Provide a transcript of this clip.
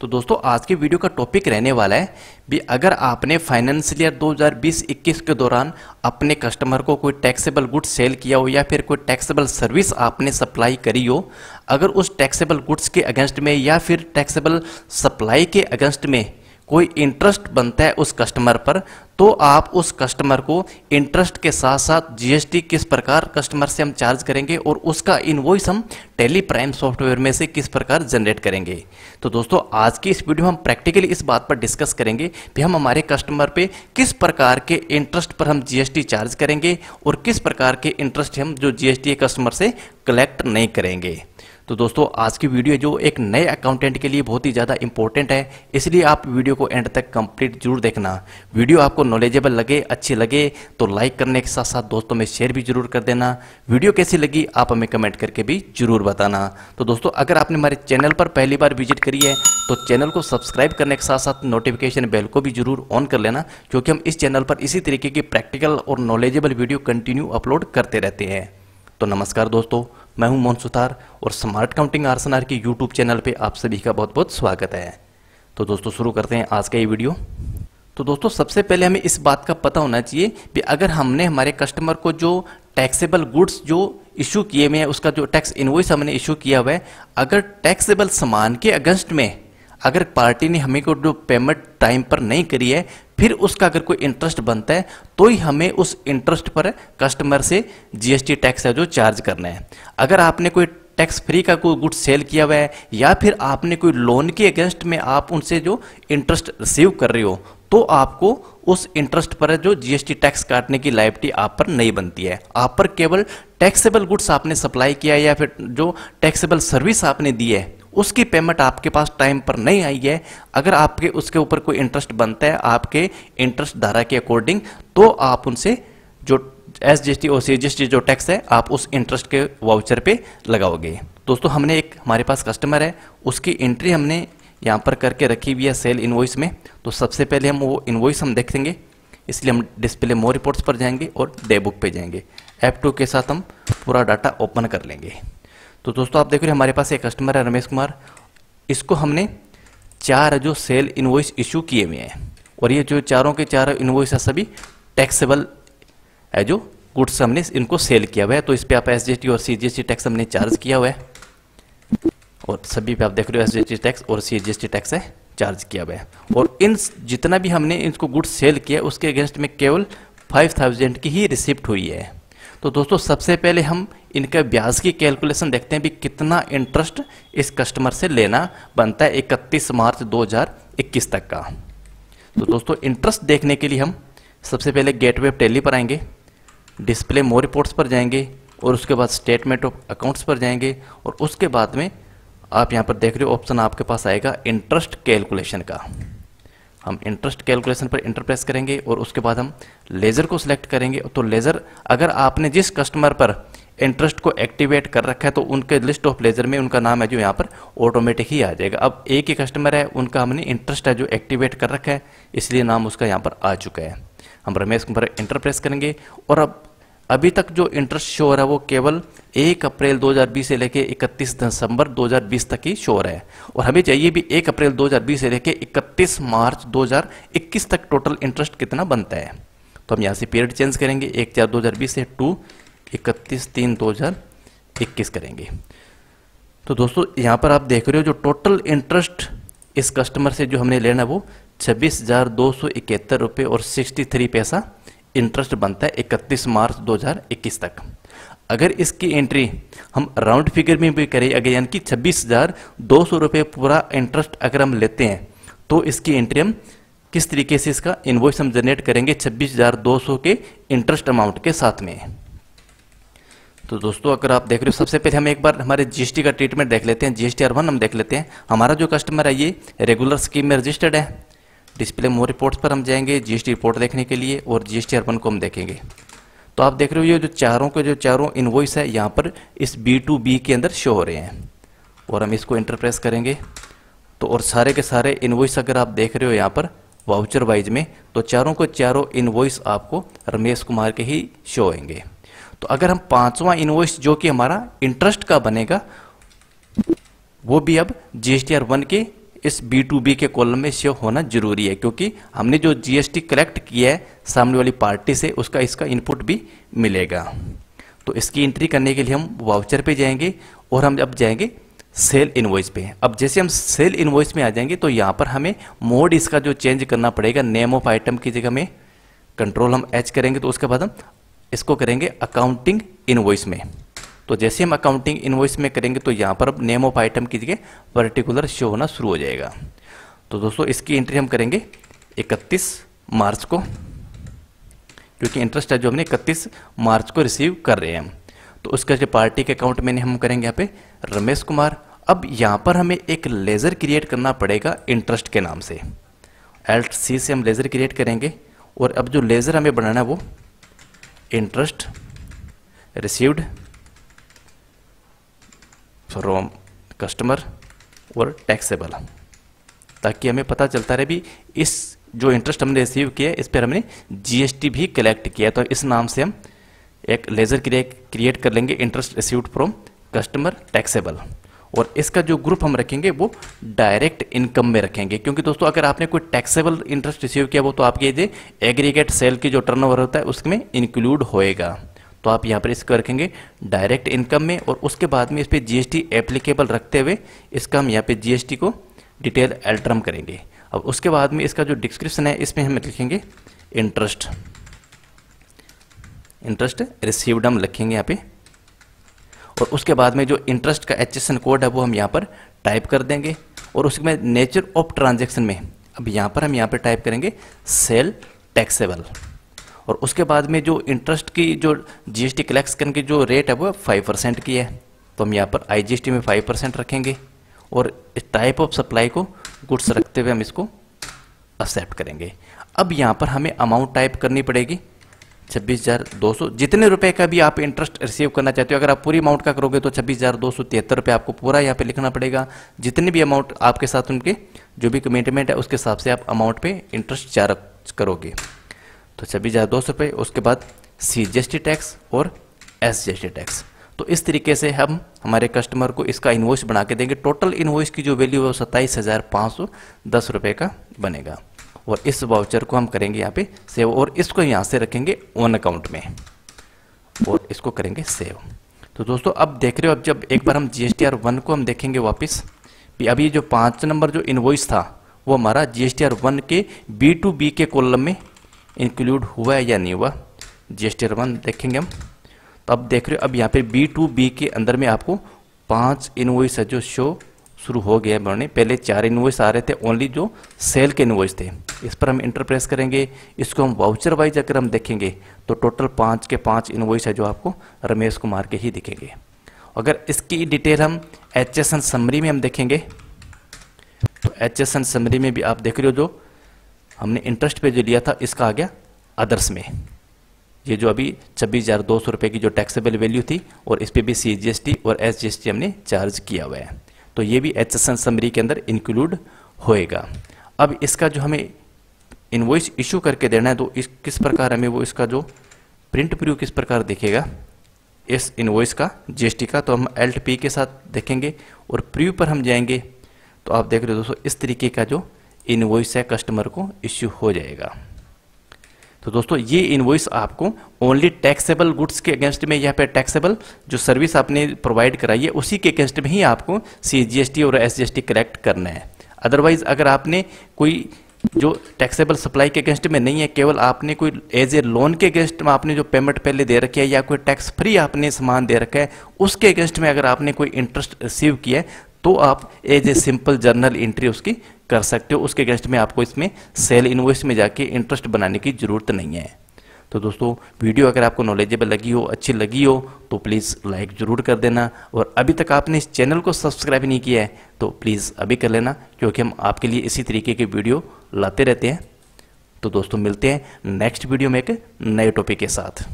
तो दोस्तों, आज के वीडियो का टॉपिक रहने वाला है भी अगर आपने फाइनेंशियल ईयर 2020-21 के दौरान अपने कस्टमर को कोई टैक्सेबल गुड्स सेल किया हो या फिर कोई टैक्सेबल सर्विस आपने सप्लाई करी हो, अगर उस टैक्सेबल गुड्स के अगेंस्ट में या फिर टैक्सेबल सप्लाई के अगेंस्ट में कोई इंटरेस्ट बनता है उस कस्टमर पर तो आप उस कस्टमर को इंटरेस्ट के साथ साथ जीएसटी किस प्रकार कस्टमर से हम चार्ज करेंगे और उसका इनवॉइस हम टेली प्राइम सॉफ्टवेयर में से किस प्रकार जनरेट करेंगे। तो दोस्तों, आज की इस वीडियो में हम प्रैक्टिकली इस बात पर डिस्कस करेंगे कि हम हमारे कस्टमर पे किस प्रकार के इंटरेस्ट पर हम जीएसटी चार्ज करेंगे और किस प्रकार के इंटरेस्ट हम जो जीएसटी कस्टमर से कलेक्ट नहीं करेंगे। तो दोस्तों, आज की वीडियो जो एक नए अकाउंटेंट के लिए बहुत ही ज़्यादा इंपॉर्टेंट है, इसलिए आप वीडियो को एंड तक कंप्लीट ज़रूर देखना। वीडियो आपको नॉलेजेबल लगे, अच्छी लगे तो लाइक करने के साथ साथ दोस्तों में शेयर भी ज़रूर कर देना। वीडियो कैसी लगी, आप हमें कमेंट करके भी ज़रूर बताना। तो दोस्तों, अगर आपने हमारे चैनल पर पहली बार विज़िट करी है तो चैनल को सब्सक्राइब करने के साथ साथ नोटिफिकेशन बेल को भी ज़रूर ऑन कर लेना, क्योंकि हम इस चैनल पर इसी तरीके की प्रैक्टिकल और नॉलेजेबल वीडियो कंटिन्यू अपलोड करते रहते हैं। तो नमस्कार दोस्तों। मैं हूँ मोहन सुतार और स्मार्ट काउंटिंग आरसनार के यूट्यूब चैनल पे आप सभी का बहुत बहुत स्वागत है। तो दोस्तों, शुरू करते हैं आज का ये वीडियो। तो दोस्तों, सबसे पहले हमें इस बात का पता होना चाहिए कि अगर हमने हमारे कस्टमर को जो टैक्सेबल गुड्स जो इशू किए हुए हैं, उसका जो टैक्स इन्वॉइस हमने इशू किया हुआ है, अगर टैक्सेबल सामान के अगेंस्ट में अगर पार्टी ने हमें को जो पेमेंट टाइम पर नहीं करी है, फिर उसका अगर कोई इंटरेस्ट बनता है तो ही हमें उस इंटरेस्ट पर कस्टमर से जीएसटी टैक्स है जो चार्ज करना है। अगर आपने कोई टैक्स फ्री का कोई गुड सेल किया हुआ है, या फिर आपने कोई लोन के अगेंस्ट में आप उनसे जो इंटरेस्ट रिसीव कर रहे हो तो आपको उस इंटरेस्ट पर जो जीएसटी टैक्स काटने की लाइबिलिटी आप पर नहीं बनती है। आप पर केवल टैक्सेबल गुड्स आपने सप्लाई किया या फिर जो टैक्सेबल सर्विस आपने दी है उसकी पेमेंट आपके पास टाइम पर नहीं आई है। अगर आपके, उसके ऊपर कोई इंटरेस्ट बनता है, आपके इंटरेस्ट धारा के अकॉर्डिंग तो आप उनसे जो एस जी एस टी और सी जी एस टी जो टैक्स है, आप उस इंटरेस्ट के वाउचर पे लगाओगे। दोस्तों, हमने एक, हमारे पास कस्टमर है, उसकी एंट्री हमने यहाँ पर करके रखी हुई है सेल इन्वॉइस में। तो सबसे पहले हम वो इन्वॉइस हम देखेंगे इसलिए हम डिस्प्ले मोर रिपोर्ट्स पर जाएँगे और डे बुक पर जाएँगे। एप टू के साथ हम पूरा डाटा ओपन कर लेंगे। तो दोस्तों, आप देख रहे हैं हमारे पास एक कस्टमर है रमेश कुमार। इसको हमने चार जो सेल इन्वॉइस इशू किए हुए हैं। और ये जो चारों के चार इन्वॉइस है, सभी टैक्सेबल है जो गुड्स हमने इनको सेल किया हुआ है। तो इस पर आप एस और सी टैक्स हमने चार्ज किया हुआ है। और सभी पे आप देख रहे हो एस टैक्स और सीजीएसटी टैक्स है चार्ज किया हुआ है। और इन जितना भी हमने इनको गुड्स सेल किया उसके अगेंस्ट में केवल फाइव थाउज़ेंड की ही रिसिप्ट हुई है। तो दोस्तों, सबसे पहले हम इनका ब्याज की कैलकुलेशन देखते हैं भी कितना इंटरेस्ट इस कस्टमर से लेना बनता है इकतीस मार्च 2021 तक का। तो दोस्तों इंटरेस्ट देखने के लिए हम सबसे पहले गेट वेब टेली पर आएँगे डिस्प्ले मोर रिपोर्ट्स पर जाएँगे और उसके बाद स्टेटमेंट ऑफ़ अकाउंट्स पर जाएँगे और उसके बाद में आप यहाँ पर देख रहे हो ऑप्शन आपके पास आएगा इंटरेस्ट कैलकुलेशन का। हम इंटरेस्ट कैलकुलेशन पर इंटरप्रेस करेंगे और उसके बाद हम लेज़र को सिलेक्ट करेंगे। तो लेज़र अगर आपने जिस कस्टमर पर इंटरेस्ट को एक्टिवेट कर रखा है तो उनके लिस्ट ऑफ़ लेजर में उनका नाम है जो यहाँ पर ऑटोमेटिक ही आ जाएगा। अब एक ही कस्टमर है, उनका हमने इंटरेस्ट है जो एक्टिवेट कर रखा है, इसलिए नाम उसका यहाँ पर आ चुका है। हम रमेश पर इंटरप्रेस करेंगे, और अब, अभी तक जो इंटरेस्ट शो हो, वो केवल एक अप्रैल 2020 से लेके 31 दिसंबर 2020 तक ही शो हो रहा है। और हमें चाहिए भी एक अप्रैल 2020 से लेके 31 मार्च 2021 तक टोटल इंटरेस्ट कितना बनता है। तो हम यहाँ से पीरियड चेंज करेंगे, एक चार 2020 से टू इकतीस तीन दो हज़ार इक्कीस करेंगे। तो दोस्तों, यहाँ पर आप देख रहे हो जो टोटल इंटरेस्ट इस कस्टमर से जो हमने लेना है वो छब्बीस हज़ार दो सौ इकहत्तर रुपये और सिक्सटी थ्री पैसा इंटरेस्ट बनता है इकतीस मार्च 2021 तक। अगर इसकी एंट्री हम राउंड फिगर में भी करें, अगर यानी कि छब्बीस हज़ार दो सौ रुपये पूरा इंटरेस्ट अगर हम लेते हैं तो इसकी एंट्री हम किस तरीके से इसका इन्वॉइस हम जनरेट करेंगे छब्बीस हज़ार दो सौ के इंटरेस्ट अमाउंट के साथ में। तो दोस्तों, अगर आप देख रहे हो, सबसे पहले हम एक बार हमारे जीएसटी का ट्रीटमेंट देख लेते हैं। जीएसटी आर वन हम देख लेते हैं। हमारा जो कस्टमर है, ये रेगुलर स्कीम में रजिस्टर्ड है। डिस्प्ले मोर रिपोर्ट्स पर हम जाएँगे जीएसटी रिपोर्ट देखने के लिए और जीएसटी आर वन को हम देखेंगे। तो आप देख रहे हो, ये जो चारों के जो चारों इन्वॉइस है, यहाँ पर इस बी टू बी के अंदर शो हो रहे हैं। और हम इसको इंटरप्रेस करेंगे। तो और सारे के सारे इन्वॉइस अगर आप देख रहे हो यहाँ पर वाउचर वाइज में तो चारों को चारों इन्वॉइस आपको रमेश कुमार के ही शो होंगे। तो अगर हम पांचवा इनवॉइस जो कि हमारा इंटरेस्ट का बनेगा, वो भी अब जीएसटीआर वन के इस बी टू बी के कॉलम में शो होना ज़रूरी है, क्योंकि हमने जो जीएसटी कलेक्ट किया है, सामने वाली पार्टी से उसका इसका इनपुट भी मिलेगा। तो इसकी एंट्री करने के लिए हम वाउचर पे जाएँगे और हम अब जाएँगे सेल इनवॉइस पे। अब जैसे हम सेल इनवॉइस में आ जाएँगे तो यहाँ पर हमें मोड इसका जो चेंज करना पड़ेगा नेम ऑफ़ आइटम की जगह में कंट्रोल हम एच करेंगे तो उसके बाद हम इसको करेंगे अकाउंटिंग इनवॉइस में। तो जैसे हम अकाउंटिंग इनवॉइस में करेंगे तो यहाँ पर अब नेम ऑफ़ आइटम की जगह पर्टिकुलर शो होना शुरू हो जाएगा। तो दोस्तों, इसकी एंट्री हम करेंगे 31 मार्च को, क्योंकि इंटरेस्ट है जो हमने इकतीस मार्च को रिसीव कर रहे हैं तो उसका जो पार्टी के अकाउंट में हम करेंगे यहाँ पे रमेश कुमार। अब यहाँ पर हमें एक लेज़र क्रिएट करना पड़ेगा इंटरेस्ट के नाम से। एल्ट सी से हम लेज़र क्रिएट करेंगे, और अब जो लेज़र हमें बनाना है वो इंटरेस्ट रिसीव्ड फ्रॉम कस्टमर और टैक्सेबल ताकि हमें पता चलता रहे भी इस जो इंटरेस्ट हमने रिसीव किया, इस पर हमने जीएसटी भी कलेक्ट किया। तो इस नाम से हम एक लेज़र क्रिएट कर लेंगे interest received from customer taxable और इसका जो ग्रुप हम रखेंगे, वो डायरेक्ट इनकम में रखेंगे। क्योंकि दोस्तों, अगर आपने कोई टैक्सेबल इंटरेस्ट रिसीव किया वो तो आपके ये एग्रीगेट सेल की जो टर्नओवर होता है, उसमें इंक्लूड होएगा। तो आप यहाँ पर इसको रखेंगे डायरेक्ट इनकम में और उसके बाद में इस पर जीएसटी एप्लीकेबल रखते हुए इसका हम यहाँ पे जीएसटी को डिटेल एल्ट्रम करेंगे। अब उसके बाद में इसका जो डिस्क्रिप्शन है, इसमें हम लिखेंगे इंटरेस्ट इंटरेस्ट रिसीव्ड हम लिखेंगे यहाँ पे। और उसके बाद में जो इंटरेस्ट का एच कोड है, वो हम यहाँ पर टाइप कर देंगे और उसके उसमें नेचर ऑफ़ ट्रांजेक्शन में अब यहाँ पर हम यहाँ पर टाइप करेंगे सेल टैक्सेबल और उसके बाद में जो इंटरेस्ट की जो जीएसटी कलेक्शन की जो रेट है, वो फाइव परसेंट की है। तो हम यहाँ पर आईजीएसटी में फाइव परसेंट रखेंगे और इस टाइप ऑफ़ सप्लाई को गुड्स रखते हुए हम इसको एक्सेप्ट करेंगे। अब यहाँ पर हमें अमाउंट टाइप करनी पड़ेगी। छब्बीस हज़ार दो सौ। जितने रुपए का भी आप इंटरेस्ट रिसीव करना चाहते हो, अगर आप पूरी अमाउंट का करोगे तो छब्बीस हज़ार दो सौ तिहत्तर रुपये आपको पूरा यहाँ पे लिखना पड़ेगा। जितने भी अमाउंट आपके साथ उनके, जो भी कमिटमेंट है, उसके हिसाब से आप अमाउंट पे इंटरेस्ट चार्ज करोगे। तो छब्बीस हज़ार दो सौ रुपये उसके बाद C G S T tax और S G S T tax तो इस तरीके से हम, हमारे कस्टमर को इसका इन्वॉइस बना के देंगे। टोटल इन्वॉइस की जो वैल्यू है वो सत्ताईस हज़ार पाँच सौ दस रुपये का बनेगा। और इस वाउचर को हम करेंगे यहाँ पे सेव और इसको यहाँ से रखेंगे ओन अकाउंट में, और इसको करेंगे सेव तो दोस्तों, अब देख रहे हो, अब जब एक बार हम G S T R one को हम देखेंगे वापस भी अभी जो पाँच नंबर जो इन्वॉइस था, वो हमारा G S T R one के बी टू बी के कॉलम में इंक्लूड हुआ है या नहीं हुआ? G S T R one देखेंगे हम। तो अब देख रहे हो, अब यहाँ पे बी टू बी के अंदर में आपको पाँच इन्वॉइस है जो शो शुरू हो गया बनने पहले चार इनवॉइस आ रहे थे ओनली जो सेल के इनवॉइस थे। इस पर हम इंटरप्रेस करेंगे। इसको हम वाउचर वाइज अगर हम देखेंगे तो टोटल पाँच के पाँच इन्वॉइस है जो आपको रमेश कुमार के ही दिखेंगे। अगर इसकी डिटेल हम एच एस एन समरी में हम देखेंगे तो एच एस एन समरी में भी आप देख रहे हो जो हमने इंटरेस्ट पे जो लिया था, इसका आ गया अदर्स में। ये जो अभी छब्बीस हज़ार दो सौ रुपये की जो टैक्सेबल वैल्यू थी, और इस पर भी सी जी एस टी और एस जी एस टी हमने चार्ज किया हुआ है। तो ये भी एच एस एन समरी के अंदर इंक्लूड होएगा। अब इसका जो हमें इन्वॉइस इशू करके देना है तो इस, किस प्रकार हमें वो इसका जो प्रिंट प्रू किस प्रकार दिखेगा? इस इन्वॉइस का जीएसटी का तो हम एल के साथ देखेंगे और प्रीव्यू पर हम जाएँगे तो आप देख रहे हो दोस्तों, इस तरीके का जो इन्वॉइस है कस्टमर को इश्यू हो जाएगा। तो दोस्तों, ये इनवॉइस आपको ओनली टैक्सेबल गुड्स के अगेंस्ट में, यहाँ पे टैक्सेबल जो सर्विस आपने प्रोवाइड कराई है, उसी के अगेंस्ट में ही आपको सीजीएसटी और एस कलेक्ट करना है। अदरवाइज़ अगर आपने कोई जो टैक्सेबल सप्लाई के अगेंस्ट में नहीं है, केवल आपने कोई एज ए लोन के अगेंस्ट में आपने जो पेमेंट पहले दे रखी है या कोई टैक्स फ्री आपने सामान दे रखा है, उसके अगेंस्ट में अगर आपने कोई इंटरेस्ट रिसीव किया है तो आप as a simple journal entry उसकी कर सकते हो। उसके अगेंस्ट में आपको इसमें सेल इन्वेस्ट में जाके इंटरेस्ट बनाने की ज़रूरत नहीं है। तो दोस्तों, वीडियो अगर आपको नॉलेजेबल लगी हो, अच्छी लगी हो तो प्लीज़ लाइक ज़रूर कर देना। और अभी तक आपने इस चैनल को सब्सक्राइब नहीं किया है तो प्लीज़ अभी कर लेना, क्योंकि हम आपके लिए इसी तरीके की वीडियो लाते रहते हैं। तो दोस्तों, मिलते हैं नेक्स्ट वीडियो में एक नए टॉपिक के साथ।